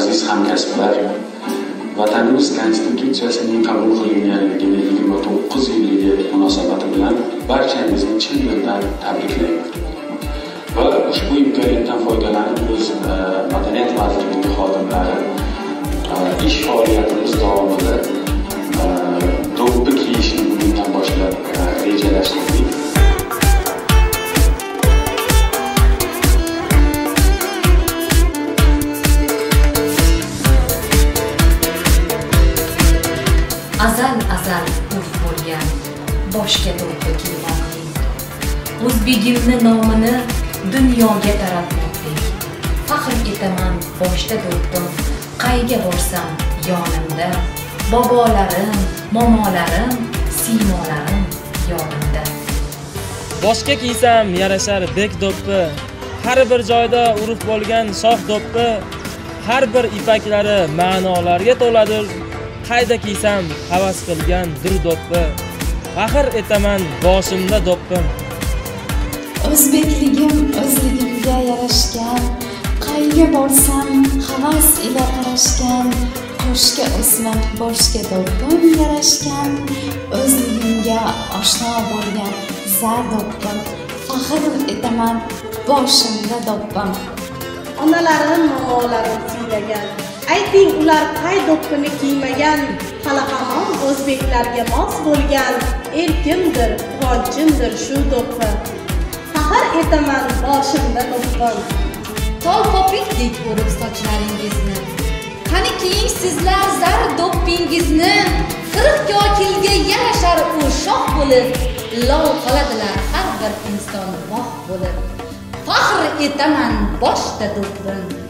aziz hamkasblar vatanimiz konstitutsiyasining qabul qilinganligini yigirma to'qqiz yilligi munosabati bilan barchangizni chin dildan tabriklayman va ushbu imkoniyatdan foydalanib biz e, azal azal urf bo'lgan boshga do'ppi kiymoqlik o'zbegimni nomini dunyoga taratmoqlik faxr etaman boshda do'ppim qayga borsam yonimda. Bobolarim momolarim siymolarim yonimda. Boshga kiysam yarashar bek do'ppi. Har bir joyda urf bo'lgan shoh do'ppi. Har bir ipaklari ma'nolarga to'ladir. Qayda kiysam havas qilgan dir do'ppi. Faxr etaman boshimda do'ppim. O'zbekligim o'zligimga yarashgan. Qayga borsam havas ila qarashgan. Qoshga o'smab boshga do'ppim yarashgan. O'zligimga oshno bo'lgan zar do'ppim. Faxr etaman boshimda do'ppim. Onalarim momolarim siylagan. Ayting ular qay do'ppini kiymagan hali hamon o'zbeklarga mos bo'lgan erkimdir quvonchimdir shu do'ppi. Faxr etaman boshimda do'ppim. Tol popikdek o'rib sochlaringizni qani kiying sizlar zar do'ppingizni? Qirq kokilga yarashar u shoh bo'lib lol qiladilar har bir inson moh bo'lib. Etaman boshda do'ppim